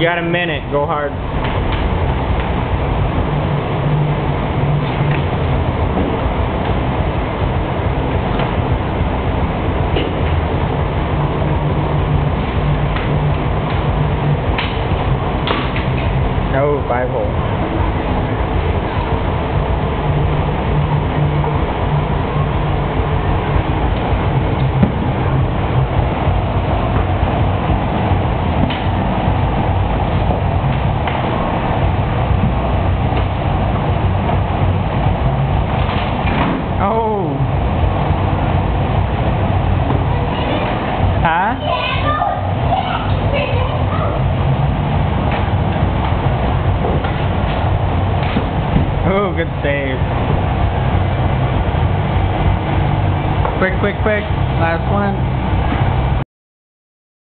You got a minute. Go hard. No, five hole. Oh. Huh? Oh, good save. Quick, quick, quick. Last one.